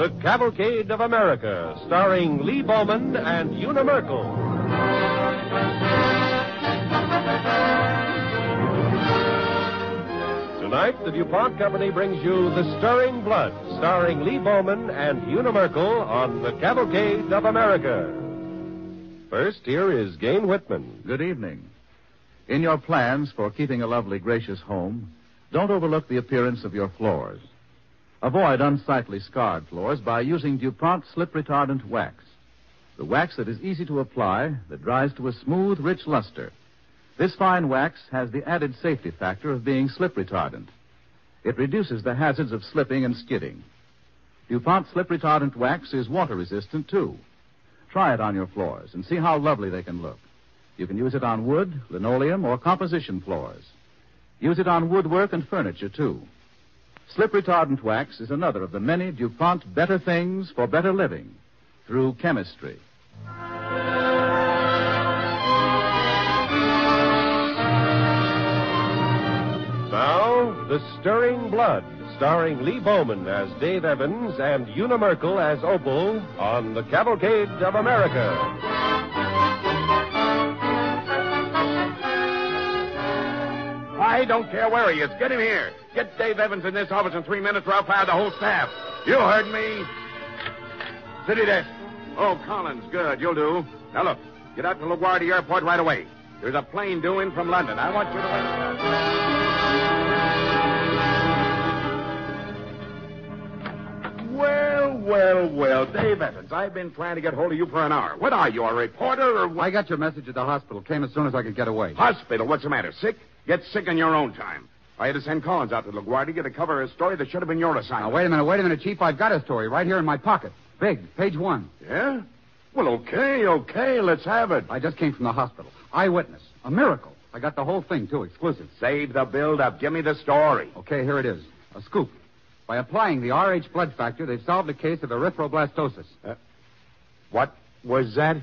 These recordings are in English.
The Cavalcade of America, starring Lee Bowman and Una Merkel. Tonight, the DuPont Company brings you The Stirring Blood, starring Lee Bowman and Una Merkel on The Cavalcade of America. First, here is Gayne Whitman. Good evening. In your plans for keeping a lovely, gracious home, don't overlook the appearance of your floors. Avoid unsightly scarred floors by using DuPont slip retardant wax. The wax that is easy to apply, that dries to a smooth, rich luster. This fine wax has the added safety factor of being slip retardant. It reduces the hazards of slipping and skidding. DuPont slip retardant wax is water resistant, too. Try it on your floors and see how lovely they can look. You can use it on wood, linoleum, or composition floors. Use it on woodwork and furniture, too. Slip retardant wax is another of the many DuPont better things for better living through chemistry. Now, The Stirring Blood, starring Lee Bowman as Dave Evans and Una Merkel as Opal on The Cavalcade of America. I don't care where he is. Get him here. Get Dave Evans in this office in three minutes or I'll fire the whole staff. You heard me. City desk. Oh, Collins. Good. You'll do. Now, look. Get out to LaGuardia Airport right away. There's a plane due in from London. I want you to. Well, well, well. Dave Evans, I've been trying to get hold of you for an hour. What are you, a reporter or what? I got your message at the hospital. Came as soon as I could get away. Hospital? What's the matter? Sick? Get sick in your own time. I had to send Collins out to LaGuardia to cover a story that should have been your assignment. Now, wait a minute, wait a minute, Chief. I've got a story right here in my pocket. Big, page one. Yeah? Well, okay, okay. Let's have it. I just came from the hospital. Eyewitness. A miracle. I got the whole thing, too, exclusive. Save the build-up. Give me the story. Okay, here it is. A scoop. By applying the RH blood factor, they've solved a case of erythroblastosis. Uh, what was that?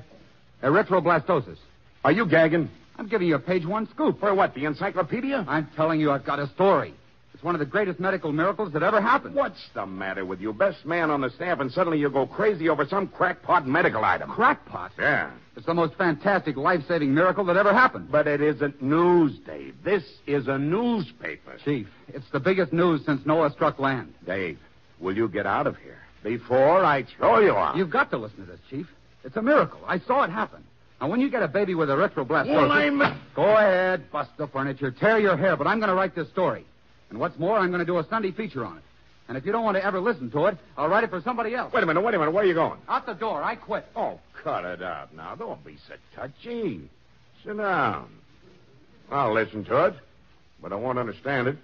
Erythroblastosis. Are you gagging? I'm giving you a page one scoop. For what, the encyclopedia? I'm telling you, I've got a story. It's one of the greatest medical miracles that ever happened. What's the matter with you? Best man on the staff, and suddenly you go crazy over some crackpot medical item. Crackpot? Yeah. It's the most fantastic life-saving miracle that ever happened. But it isn't news, Dave. This is a newspaper. Chief, it's the biggest news since Noah struck land. Dave, will you get out of here before I throw you out? You've got to listen to this, Chief. It's a miracle. I saw it happen. Now, when you get a baby with erythroblastosis... Well, I'm... Go ahead, bust the furniture, tear your hair, but I'm going to write this story. And what's more, I'm going to do a Sunday feature on it. And if you don't want to ever listen to it, I'll write it for somebody else. Wait a minute, wait a minute. Where are you going? Out the door. I quit. Oh, cut it out now. Don't be so touchy. Sit down. I'll listen to it, but I won't understand it.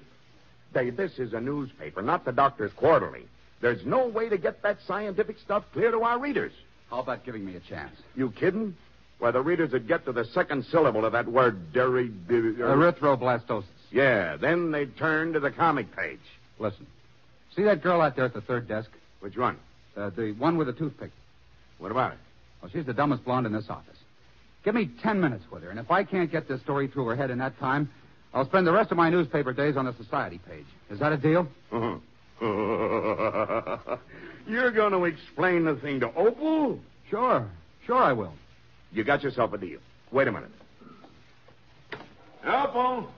Dave, this is a newspaper, not the Doctor's Quarterly. There's no way to get that scientific stuff clear to our readers. How about giving me a chance? You kidding? Why, the readers would get to the second syllable of that word, dairy... Erythroblastosis. Yeah, then they'd turn to the comic page. Listen. See that girl out there at the third desk? Which one? Uh, the one with the toothpick. What about it? Well, she's the dumbest blonde in this office. Give me ten minutes with her, and if I can't get this story through her head in that time, I'll spend the rest of my newspaper days on the society page. Is that a deal? You're going to explain the thing to Opal? Sure. Sure I will. You got yourself a deal. Wait a minute. Opal?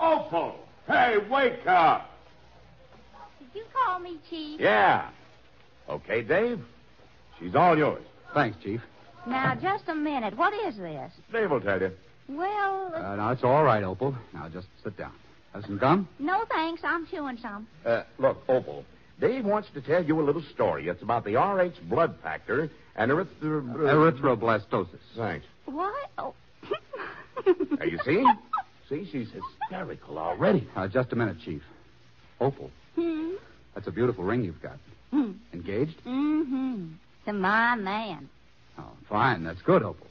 Opal! Hey, wake up! Did you call me, Chief? Yeah. Okay, Dave. She's all yours. Thanks, Chief. Now, just a minute. What is this? Dave will tell you. Well, Uh, now, it's all right, Opal. Now, just sit down. Have some gum? no thanks. I'm chewing some. Uh, look, Opal. Dave wants to tell you a little story. It's about the RH blood factor and erythro... Erythroblastosis. Thanks. What? Oh. Now, you see? See, she's hysterical already. Uh, just a minute, Chief. Opal, hmm? that's a beautiful ring you've got. Hmm. Engaged? Mm-hmm. To my man. Oh, fine. That's good, Opal.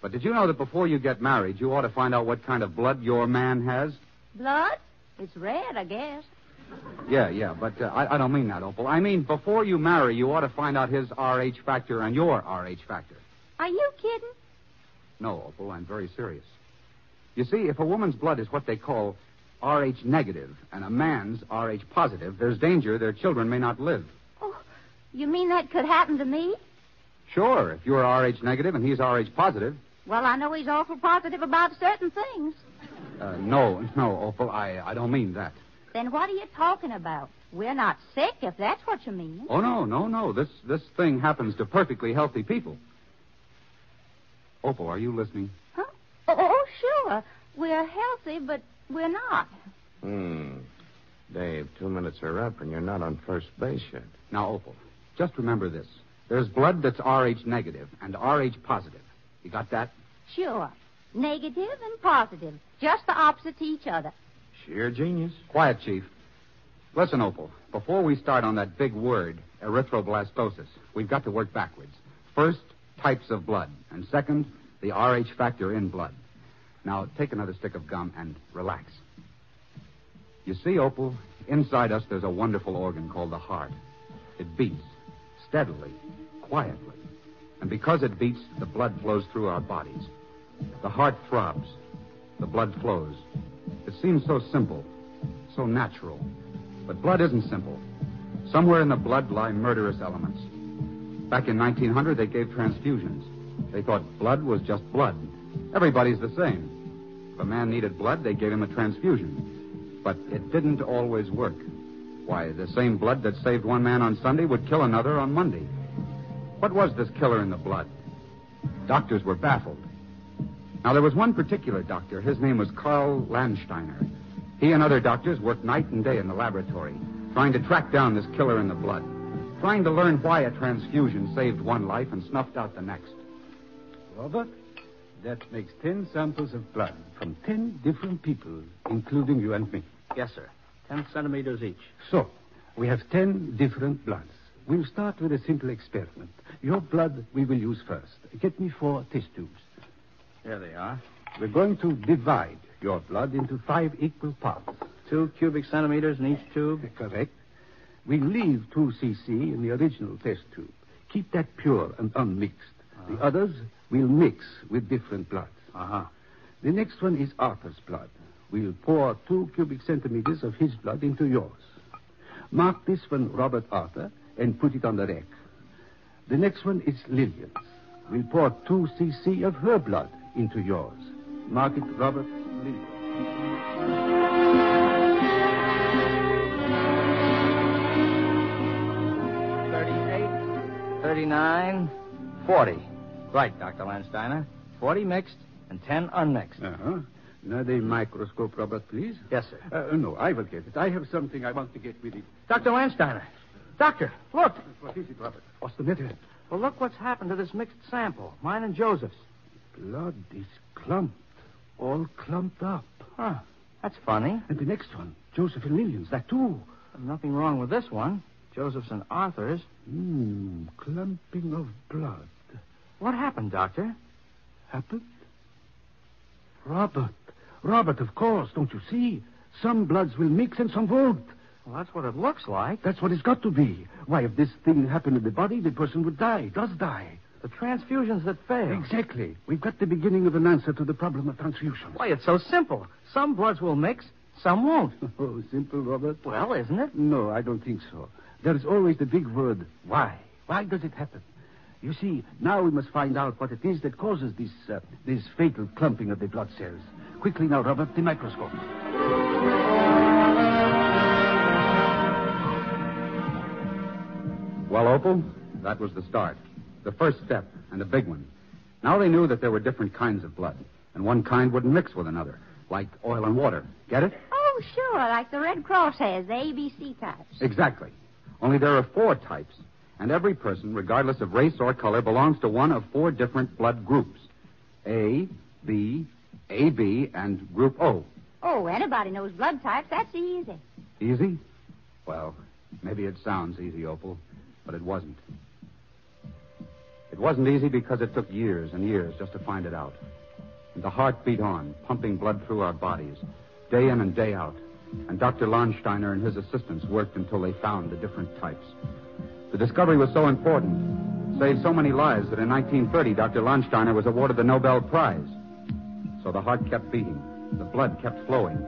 But did you know that before you get married, you ought to find out what kind of blood your man has? Blood? It's red, I guess. Yeah, yeah, but uh, I, I don't mean that, Opal. I mean, before you marry, you ought to find out his RH factor and your RH factor. Are you kidding? No, Opal, I'm very serious. You see, if a woman's blood is what they call RH negative and a man's RH positive, there's danger their children may not live. Oh, You mean that could happen to me? Sure, if you're RH negative and he's RH positive. Well, I know he's awful positive about certain things. Uh, no, no, Opal, I, I don't mean that. Then what are you talking about? We're not sick, if that's what you mean. Oh, no, no, no. This, this thing happens to perfectly healthy people. Opal, are you listening? Huh? Oh, oh, sure. We're healthy, but we're not. Hmm. Dave, two minutes are up, and you're not on first base yet. Now, Opal, just remember this. There's blood that's RH negative and RH positive. You got that? Sure. Negative and positive. Just the opposite to each other. Sheer genius. Quiet, Chief. Listen, Opal, before we start on that big word, erythroblastosis, we've got to work backwards. First, types of blood, and second, the RH factor in blood. Now, take another stick of gum and relax. You see, Opal, inside us there's a wonderful organ called the heart. It beats steadily, quietly. And because it beats, the blood flows through our bodies. The heart throbs. The blood flows. It seems so simple, so natural. But blood isn't simple. Somewhere in the blood lie murderous elements. Back in 1900, they gave transfusions. They thought blood was just blood. Everybody's the same. If a man needed blood, they gave him a transfusion. But it didn't always work. Why, the same blood that saved one man on Sunday would kill another on Monday. What was this killer in the blood? Doctors were baffled. Now, there was one particular doctor. His name was Karl Landsteiner. He and other doctors worked night and day in the laboratory, trying to track down this killer in the blood, trying to learn why a transfusion saved one life and snuffed out the next. Robert, that makes ten samples of blood from ten different people, including you and me. Yes, sir. Ten centimeters each. So, we have ten different bloods. We'll start with a simple experiment. Your blood we will use first. Get me four test tubes. There they are. We're going to divide your blood into five equal parts. Two cubic centimeters in each tube. Correct. We'll leave 2 cc in the original test tube. Keep that pure and unmixed. The others we'll mix with different bloods. Uh-huh. The next one is Arthur's blood. We'll pour two cubic centimeters of his blood into yours. Mark this one Robert Arthur and put it on the rack. The next one is Lillian's. We'll pour two cc of her blood into yours. Mark it Robert Lillian. 38, 39, 40. Right, Dr. Landsteiner. 40 mixed and 10 unmixed. Uh-huh. Another microscope, Robert, please. Yes, sir. Uh, no, I will get it. I have something I want to get with it. Dr. Landsteiner. Doctor, look. What is it, Robert? What's the matter? Well, look what's happened to this mixed sample. Mine and Joseph's. Blood is clumped. All clumped up. Huh. That's funny. And the next one, Joseph and Lillian's, that too. Nothing wrong with this one. Joseph's and Arthur's. Hmm, clumping of blood. What happened, Doctor? Happened? Robert. Robert, of course, don't you see? Some bloods will mix and some won't. Well, that's what it looks like. That's what it's got to be. Why, if this thing happened in the body, the person would die, does die. The transfusions that fail. Exactly. We've got the beginning of an answer to the problem of transfusion. Why, it's so simple. Some bloods will mix, some won't. Oh, simple, Robert. Well, isn't it? No, I don't think so. There is always the big word, why. Why does it happen? You see, now we must find out what it is that causes this, uh, this fatal clumping of the blood cells. Quickly now, Robert, the microscope. Well, Opal, that was the start. The first step, and a big one. Now they knew that there were different kinds of blood, and one kind wouldn't mix with another, like oil and water. Get it? Oh, sure, like the Red Cross has, the ABC types. Exactly. Only there are four types, and every person, regardless of race or color, belongs to one of four different blood groups A, B, AB, and Group O. Oh, anybody knows blood types. That's easy. Easy? Well, maybe it sounds easy, Opal, but it wasn't. It wasn't easy because it took years and years just to find it out. And the heart beat on, pumping blood through our bodies, day in and day out. And Dr. Landsteiner and his assistants worked until they found the different types. The discovery was so important, saved so many lives that in 1930, Dr. Landsteiner was awarded the Nobel Prize. So the heart kept beating, the blood kept flowing.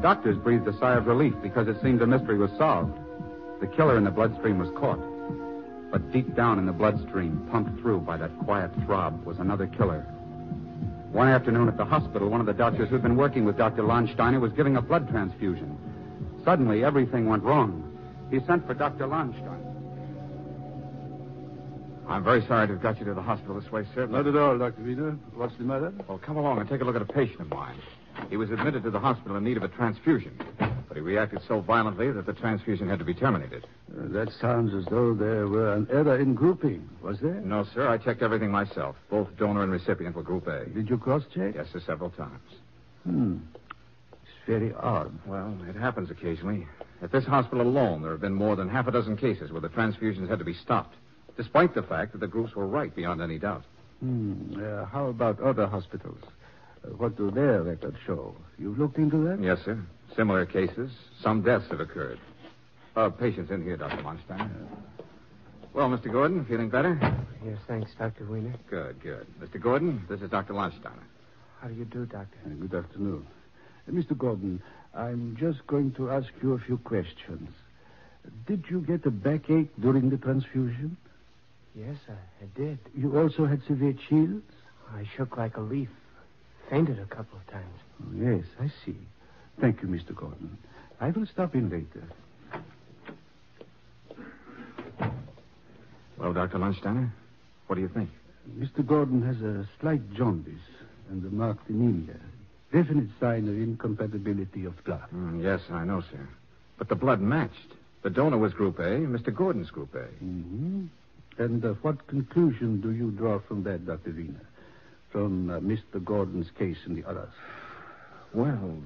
Doctors breathed a sigh of relief because it seemed the mystery was solved. The killer in the bloodstream was caught. But deep down in the bloodstream, pumped through by that quiet throb, was another killer. One afternoon at the hospital, one of the doctors who'd been working with Dr. Landsteiner was giving a blood transfusion. Suddenly, everything went wrong. He sent for Dr. Landsteiner. I'm very sorry to have got you to the hospital this way, sir. Not at all, Dr. Wiener. What's the matter? Well, come along and take a look at a patient of mine. He was admitted to the hospital in need of a transfusion, but he reacted so violently that the transfusion had to be terminated. Uh, that sounds as though there were an error in grouping. Was there? No, sir. I checked everything myself. Both donor and recipient were Group A. Did you cross-check? Yes, sir, several times. Hmm. It's very odd. Well, it happens occasionally. At this hospital alone, there have been more than half a dozen cases where the transfusions had to be stopped, despite the fact that the groups were right beyond any doubt. Hmm. Uh, how about other hospitals? What do their records show? You've looked into that? Yes, sir. Similar cases. Some deaths have occurred. Uh, patients in here, Dr. Monstein. Well, Mr. Gordon, feeling better? Yes, thanks, Dr. Wiener. Good, good. Mr. Gordon, this is Dr. Landsteiner. How do you do, Doctor? Uh, good afternoon. Uh, Mr. Gordon, I'm just going to ask you a few questions. Did you get a backache during the transfusion? Yes, I, I did. You also had severe chills? I shook like a leaf. Fainted a couple of times. Oh, yes, I see. Thank you, Mr. Gordon. I will stop in later. Well, Dr. Landsteiner, what do you think? Mr. Gordon has a slight jaundice and a marked anemia. Definite sign of incompatibility of blood. Mm, yes, I know, sir. But the blood matched. The donor was Group A, Mr. Gordon's Group A. Mm-hmm. And uh, what conclusion do you draw from that, Dr. Wiener? From uh, Mr. Gordon's case and the others? Well,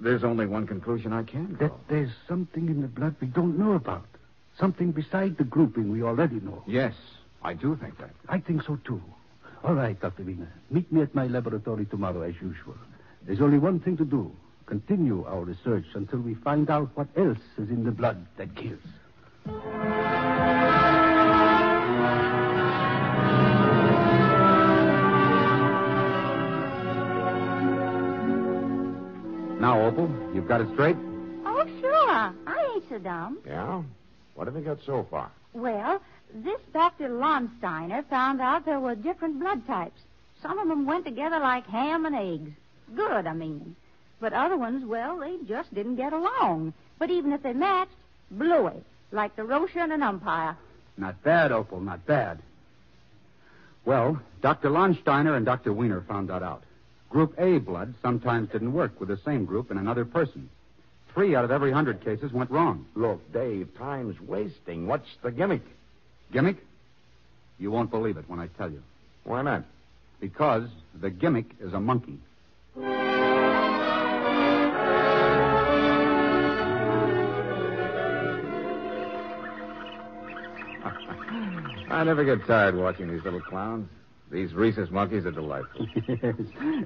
there's only one conclusion I can draw. That there's something in the blood we don't know about. Something beside the grouping we already know. Yes, I do think that. I think so, too. All right, Dr. Wiener. Meet me at my laboratory tomorrow as usual. There's only one thing to do. Continue our research until we find out what else is in the blood that kills. Now, Opal, you've got it straight? Oh, sure. I ain't so dumb. Yeah? What have you got so far? Well, this Dr. Landsteiner found out there were different blood types. Some of them went together like ham and eggs. Good, I mean. But other ones, well, they just didn't get along. But even if they matched, blew it, like Durocher and an umpire. Not bad, Opal, not bad. Well, Dr. Landsteiner and Dr. Wiener found that out. Group A blood sometimes didn't work with the same group in another person. Three out of every hundred cases went wrong. Look, Dave, time's wasting. What's the gimmick? Gimmick? You won't believe it when I tell you. Why not? Because the gimmick is a monkey. I never get tired watching these little clowns. These rhesus monkeys are delightful. yes,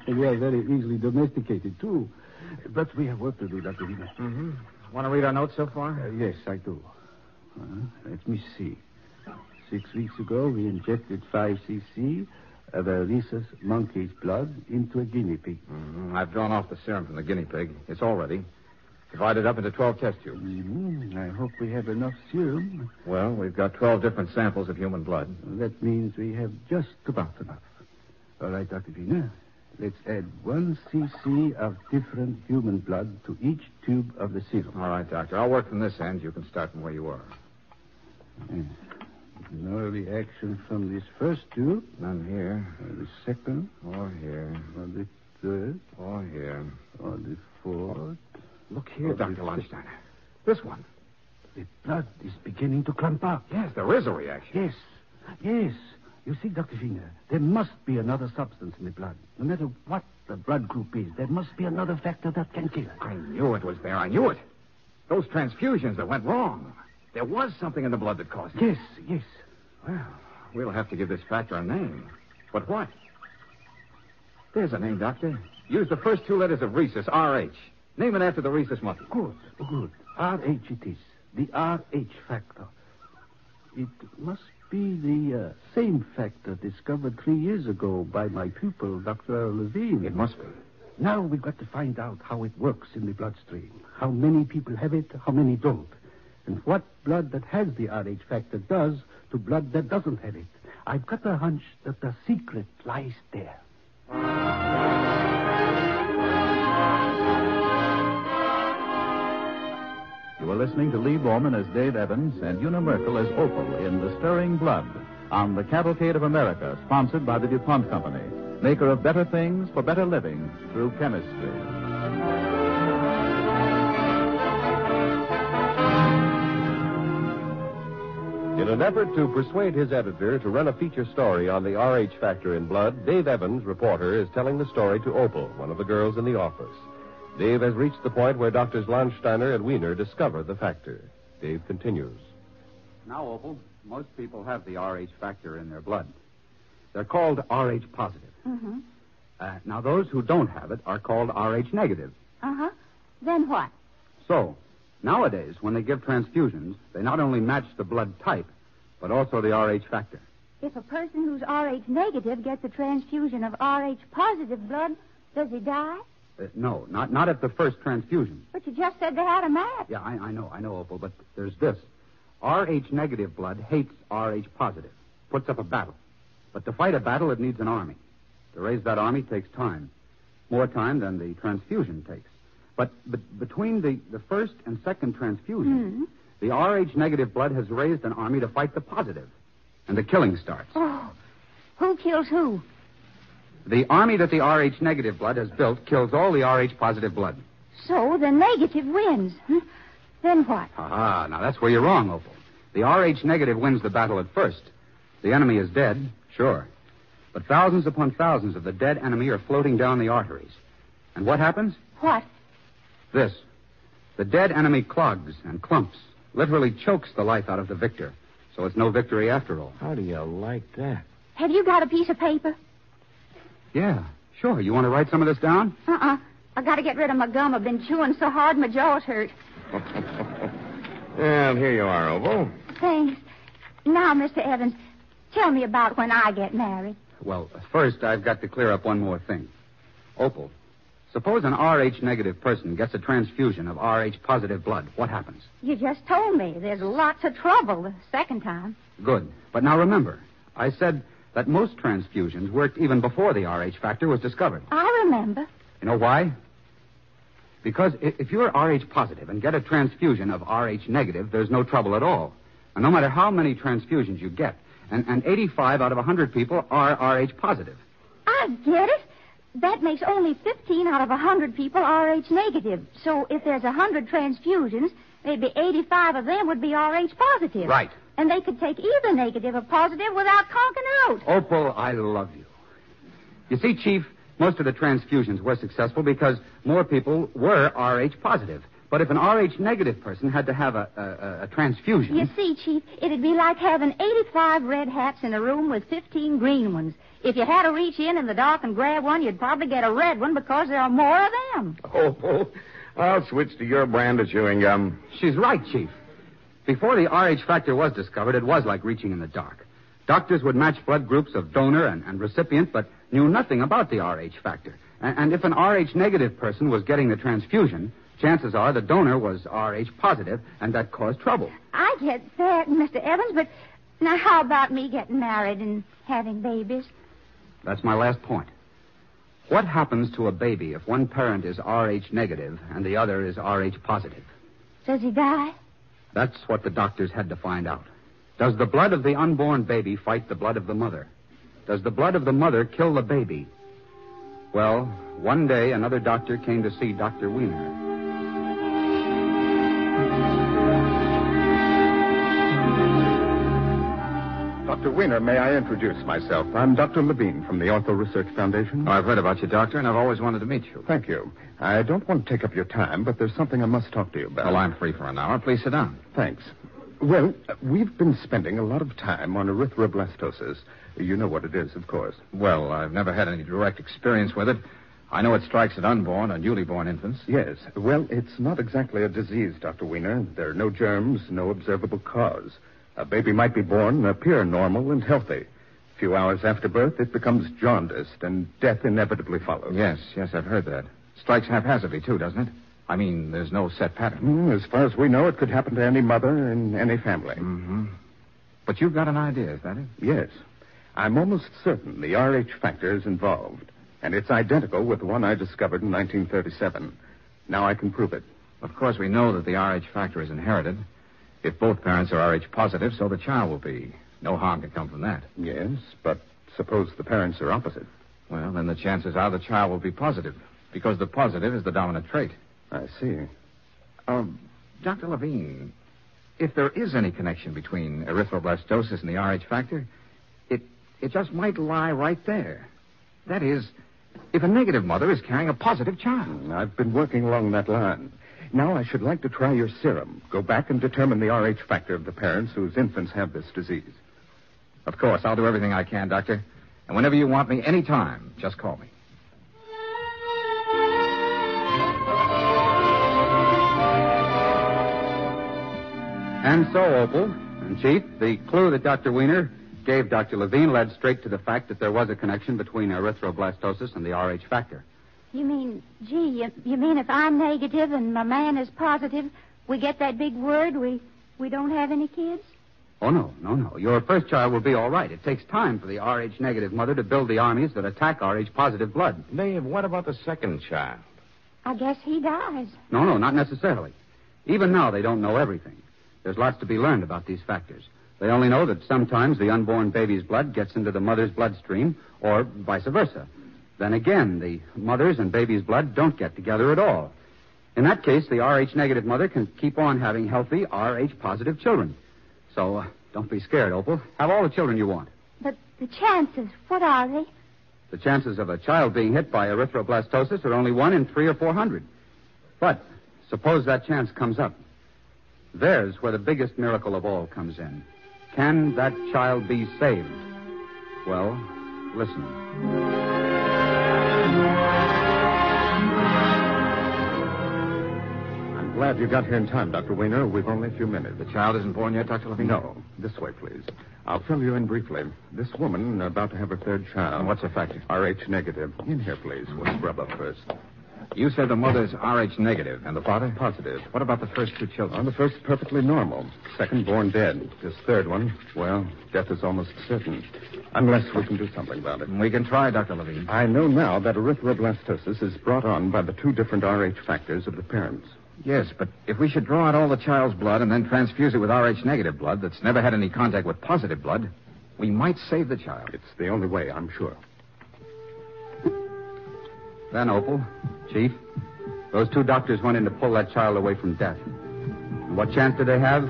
and they are very easily domesticated, too. But we have work to do, Dr. Wiener. Mm-hmm. Want to read our notes so far? Uh, yes, I do. Uh, let me see. Six weeks ago, we injected 5 cc of a rhesus monkey's blood into a guinea pig. Mm-hmm. I've drawn off the serum from the guinea pig. It's all ready. Divided up into 12 test tubes. Mm-hmm. I hope we have enough serum. Well, we've got 12 different samples of human blood. That means we have just about enough. All right, Dr. Wiener. Let's add one cc of different human blood to each tube of the serum. All right, Doctor. I'll work from this end. You can start from where you are. Yeah. No reaction from this first tube. None here. Or the second. Or here. Or the third. Or here. Or the fourth. Look here, Oh, Dr. Landsteiner. This one. The blood is beginning to clump up. Yes, there is a reaction. Yes. Yes. You see, Dr. Wiener, there must be another substance in the blood. No matter what the blood group is, there must be another factor that can kill it. I knew it was there. I knew it. Those transfusions that went wrong. There was something in the blood that caused it. Yes, yes. Well, we'll have to give this factor a name. But what? There's a name, Doctor. Use the first two letters of rhesus, RH. Name it after the rhesus monkey. Good, good. RH it is. The RH factor. It must be the uh, same factor discovered three years ago by my pupil, Dr. Levine. It must be. Now we've got to find out how it works in the bloodstream. How many people have it, how many don't. and what blood that has the RH factor does to blood that doesn't have it. I've got a hunch that the secret lies there. You are listening to Lee Bowman as Dave Evans and Una Merkel as Opal in The Stirring Blood on the Cavalcade of America, sponsored by the DuPont Company, maker of better things for better living through chemistry. In an effort to persuade his editor to run a feature story on the RH factor in blood, Dave Evans, reporter, is telling the story to Opal, one of the girls in the office. Dave has reached the point where Doctors Landsteiner and Wiener discover the factor. Dave continues. Now, Opal, most people have the RH factor in their blood. They're called RH positive. Mm-hmm. Uh, now, those who don't have it are called RH negative. Uh-huh. Then what? So, nowadays, when they give transfusions, they not only match the blood type, but also the RH factor. If a person who's RH negative gets a transfusion of RH positive blood, does he die? Uh, no, not, not at the first transfusion. But you just said they had a match. Yeah, I, I know, I know, Opal, but there's this. RH negative blood hates RH positive, puts up a battle. But to fight a battle, it needs an army. To raise that army takes time. More time than the transfusion takes. But, but between the, the first and second transfusion, the RH negative blood has raised an army to fight the positive. And the killing starts. Oh, who kills who? The army that the RH negative blood has built kills all the RH positive blood. So the negative wins. Hmm? Then what? Ah, now that's where you're wrong, Opal. The RH negative wins the battle at first. The enemy is dead, sure. But thousands upon thousands of the dead enemy are floating down the arteries. And what happens? What? This. The dead enemy clogs and clumps, literally chokes the life out of the victor. So it's no victory after all. How do you like that? Have you got a piece of paper? Yeah, sure. You want to write some of this down? Uh-uh. I got to get rid of my gum. I've been chewing so hard my jaws hurt. well, here you are, Opal. Thanks. Now, Mr. Evans, tell me about when I get married. Well, first, I've got to clear up one more thing. Opal, suppose an RH negative person gets a transfusion of RH positive blood. What happens? You just told me there's lots of trouble the second time. Good. But now remember, I said that most transfusions worked even before the RH factor was discovered. I remember. You know why? Because if you're RH positive and get a transfusion of RH negative, there's no trouble at all. And no matter how many transfusions you get, and, and 85 out of 100 people are RH positive. I get it. That makes only 15 out of 100 people RH negative. So if there's 100 transfusions, maybe 85 of them would be RH positive. Right. And they could take either negative or positive without conking out. Opal, I love you. You see, Chief, most of the transfusions were successful because more people were RH positive. But if an RH negative person had to have a, a, a- a transfusion. You see, Chief, it'd be like having 85 red hats in a room with 15 green ones. If you had to reach in in the dark and grab one, you'd probably get a red one because there are more of them. Opal, I'll switch to your brand of chewing gum. She's right, Chief. Before the RH factor was discovered, it was like reaching in the dark. Doctors would match blood groups of donor and, and recipient, but knew nothing about the RH factor. And, and if an RH negative person was getting the transfusion, chances are the donor was RH positive, and that caused trouble. I get that, Mr. Evans, but now how about me getting married and having babies? That's my last point. What happens to a baby if one parent is RH negative and the other is RH positive? Does he die? That's what the doctors had to find out. Does the blood of the unborn baby fight the blood of the mother? Does the blood of the mother kill the baby? Well, one day another doctor came to see Dr. Wiener. Dr. Wiener, may I introduce myself? I'm Dr. Levine from the Ortho Research Foundation. Oh, I've heard about you, Doctor, and I've always wanted to meet you. Thank you. I don't want to take up your time, but there's something I must talk to you about. Well, I'm free for an hour. Please sit down. Thanks. Well, we've been spending a lot of time on erythroblastosis. You know what it is, of course. Well, I've never had any direct experience with it. I know it strikes at unborn and newly born infants. Yes. Well, it's not exactly a disease, Dr. Wiener. There are no germs, no observable cause. A baby might be born and appear normal and healthy. A few hours after birth, it becomes jaundiced, and death inevitably follows. Yes, yes, I've heard that. Strikes haphazardly, too, doesn't it? I mean, there's no set pattern. Hmm, As far as we know, it could happen to any mother in any family. Mm-hmm. But you've got an idea, is that it? Yes. I'm almost certain the RH factor is involved. And it's identical with the one I discovered in 1937. Now I can prove it. Of course, we know that the RH factor is inherited. If both parents are RH positive, so the child will be. No harm can come from that. Yes, but suppose the parents are opposite. Well, then the chances are the child will be positive, because the positive is the dominant trait. I see. Um, Dr. Levine, if there is any connection between erythroblastosis and the RH factor, it it just might lie right there. That is, if a negative mother is carrying a positive child. I've been working along that line. Now I should like to try your serum. Go back and determine the RH factor of the parents whose infants have this disease. Of course, I'll do everything I can, Doctor. And whenever you want me, any time, just call me. And so, Opal and Chief, the clue that Dr. Wiener gave Dr. Levine led straight to the fact that there was a connection between erythroblastosis and the RH factor. You mean, gee, you, you mean if I'm negative and my man is positive, we get that big word, we, we don't have any kids? Oh, no, no, no. Your first child will be all right. It takes time for the RH negative mother to build the armies that attack RH positive blood. Dave, what about the second child? I guess he dies. No, no, not necessarily. Even now, they don't know everything. There's lots to be learned about these factors. They only know that sometimes the unborn baby's blood gets into the mother's bloodstream, or vice versa. Then again, the mother's and baby's blood don't get together at all. In that case, the RH negative mother can keep on having healthy RH positive children. So uh, don't be scared, Opal. Have all the children you want. But the chances, what are they? The chances of a child being hit by erythroblastosis are only one in three or four hundred. But suppose that chance comes up. There's where the biggest miracle of all comes in. Can that child be saved? Well, listen. Glad you got here in time, Dr. Wiener. We've only a few minutes. The child isn't born yet, Dr. Levine? No. This way, please. I'll fill you in briefly. This woman about to have her third child. What's the factor? RH negative. In here, please. We'll scrub up first. You said the mother's RH negative, and the father? Positive. What about the first two children? On the first, perfectly normal. Second, born dead. This third one, well, death is almost certain. Unless we can do something about it. We can try, Dr. Levine. I know now that erythroblastosis is brought on by the two different RH factors of the parents. Yes, but if we should draw out all the child's blood and then transfuse it with RH negative blood that's never had any contact with positive blood, we might save the child. It's the only way, I'm sure. Then, Opal, Chief, those two doctors went in to pull that child away from death. And what chance do they have?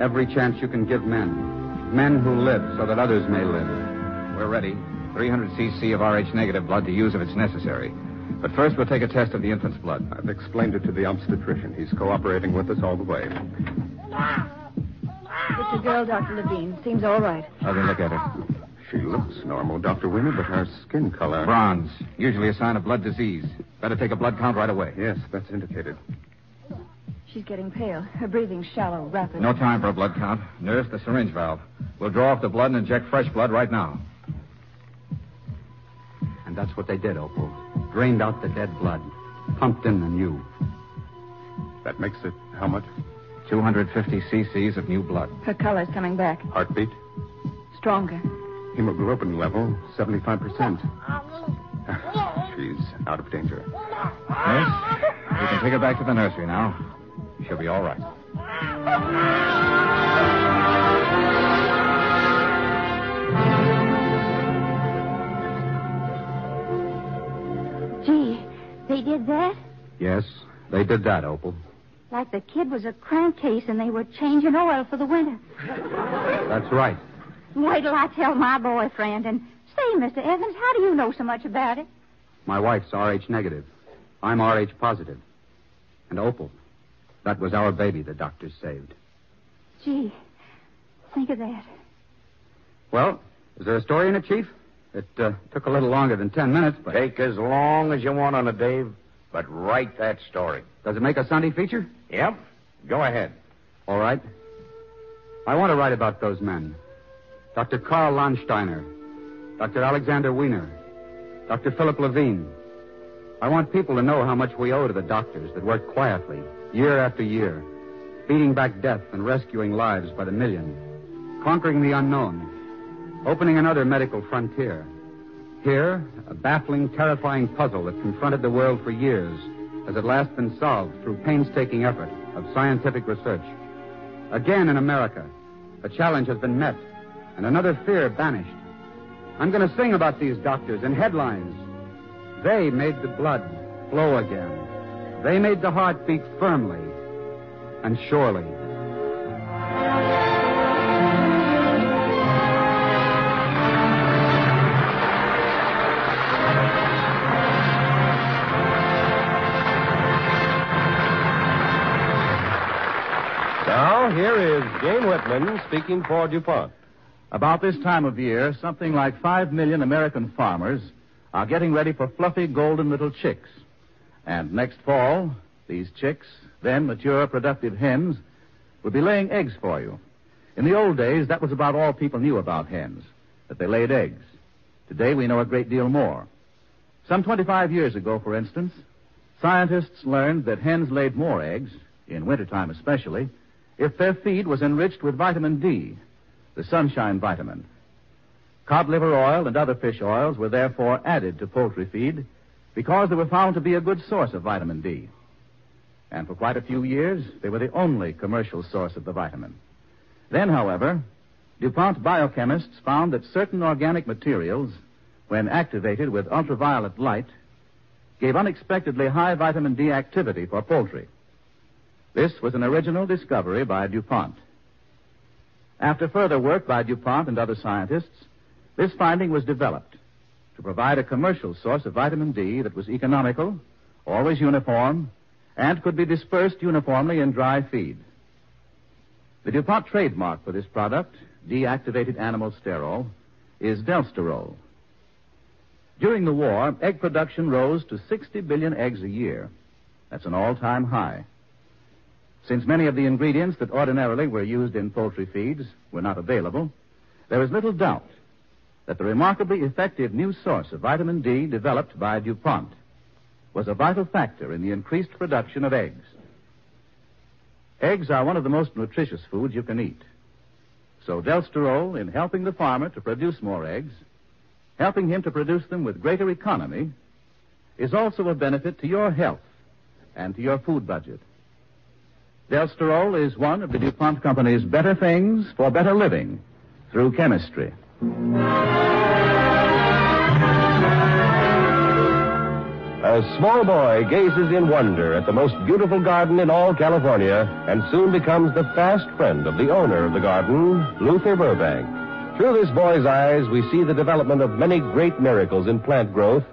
Every chance you can give men. Men who live so that others may live. We're ready. 300 cc of RH negative blood to use if it's necessary. But first, we'll take a test of the infant's blood. I've explained it to the obstetrician. He's cooperating with us all the way. It's a girl, Dr. Levine. Seems all right. Let me look at her. She looks normal, Dr. Winner, but her skin color. Bronze. Usually a sign of blood disease. Better take a blood count right away. Yes, that's indicated. She's getting pale. Her breathing's shallow, rapid. No time for a blood count. Nurse, the syringe valve. We'll draw off the blood and inject fresh blood right now. And that's what they did, Opal. Drained out the dead blood, pumped in the new. That makes it how much? 250 cc's of new blood. Her color's coming back. Heartbeat? Stronger. Hemoglobin level, 75%. She's out of danger. Nurse, you can take her back to the nursery now. She'll be all right. Gee, they did that? Yes, they did that, Opal. Like the kid was a crankcase and they were changing oil for the winter. That's right. Wait till I tell my boyfriend. And say, Mr. Evans, how do you know so much about it? My wife's RH negative. I'm RH positive. And Opal, that was our baby the doctors saved. Gee, think of that. Well, is there a story in it, Chief? It uh, took a little longer than ten minutes, but Take as long as you want on it, Dave, but write that story. does it make a Sunday feature? Yep. Go ahead. All right. I want to write about those men. Dr. Karl Landsteiner, Dr. Alexander Wiener, Dr. Philip Levine. I want people to know how much we owe to the doctors that work quietly, year after year, beating back death and rescuing lives by the million, conquering the unknown, opening another medical frontier. Here, a baffling, terrifying puzzle that confronted the world for years has at last been solved through painstaking effort of scientific research. Again in America, a challenge has been met and another fear banished. I'm going to sing about these doctors in headlines. They made the blood flow again. They made the heart beat firmly and surely. Speaking for DuPont. About this time of year, something like five million American farmers are getting ready for fluffy golden little chicks. And next fall, these chicks, then mature productive hens, will be laying eggs for you. In the old days, that was about all people knew about hens, that they laid eggs. Today, we know a great deal more. Some 25 years ago, for instance, scientists learned that hens laid more eggs, in wintertime especially, if their feed was enriched with vitamin D, the sunshine vitamin. Cod liver oil and other fish oils were therefore added to poultry feed because they were found to be a good source of vitamin D. And for quite a few years, they were the only commercial source of the vitamin. Then, however, DuPont biochemists found that certain organic materials, when activated with ultraviolet light, gave unexpectedly high vitamin D activity for poultry. This was an original discovery by DuPont. After further work by DuPont and other scientists, this finding was developed to provide a commercial source of vitamin D that was economical, always uniform, and could be dispersed uniformly in dry feed. The DuPont trademark for this product, D-activated animal sterol, is Delsterol. During the war, egg production rose to 60 billion eggs a year. That's an all time high. Since many of the ingredients that ordinarily were used in poultry feeds were not available, there is little doubt that the remarkably effective new source of vitamin D developed by DuPont was a vital factor in the increased production of eggs. Eggs are one of the most nutritious foods you can eat. So Delsterol, in helping the farmer to produce more eggs, helping him to produce them with greater economy, is also a benefit to your health and to your food budget. Delsterol is one of the DuPont Company's better things for better living through chemistry. A small boy gazes in wonder at the most beautiful garden in all California and soon becomes the fast friend of the owner of the garden, Luther Burbank. Through this boy's eyes, we see the development of many great miracles in plant growth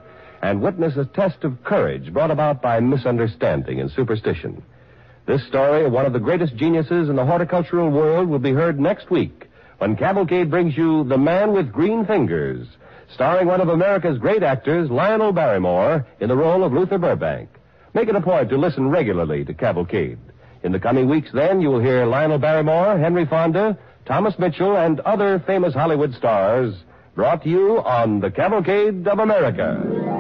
and witness a test of courage brought about by misunderstanding and superstition. This story of one of the greatest geniuses in the horticultural world will be heard next week when Cavalcade brings you The Man with Green Fingers, starring one of America's great actors, Lionel Barrymore, in the role of Luther Burbank. Make it a point to listen regularly to Cavalcade. In the coming weeks, then, you will hear Lionel Barrymore, Henry Fonda, Thomas Mitchell, and other famous Hollywood stars brought to you on the Cavalcade of America.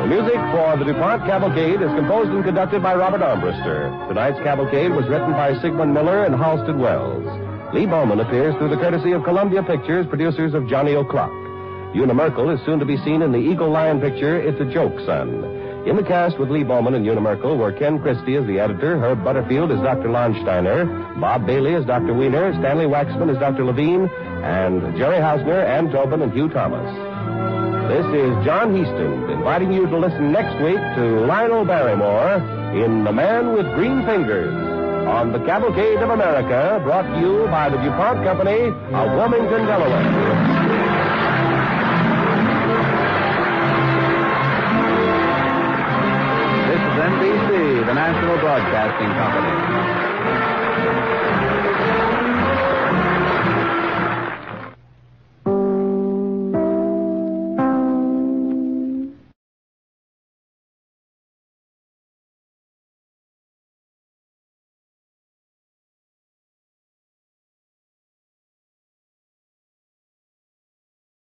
The music for the DuPont Cavalcade is composed and conducted by Robert Armbruster. Tonight's Cavalcade was written by Sigmund Miller and Halsted Welles. Lee Bowman appears through the courtesy of Columbia Pictures, producers of Johnny O'Clock. Una Merkel is soon to be seen in the Eagle Lion picture, It's a Joke, Son. In the cast with Lee Bowman and Una Merkel were Ken Christie as the editor, Herb Butterfield as Dr. Landsteiner, Bob Bailey as Dr. Wiener, Stanley Waxman as Dr. Levine, and Jerry Hausner, Ann Tobin, and Hugh Thomas. This is John Heaston inviting you to listen next week to Lionel Barrymore in The Man with Green Fingers on the Cavalcade of America, brought to you by the DuPont Company of Wilmington, Delaware. This is NBC, the National Broadcasting Company.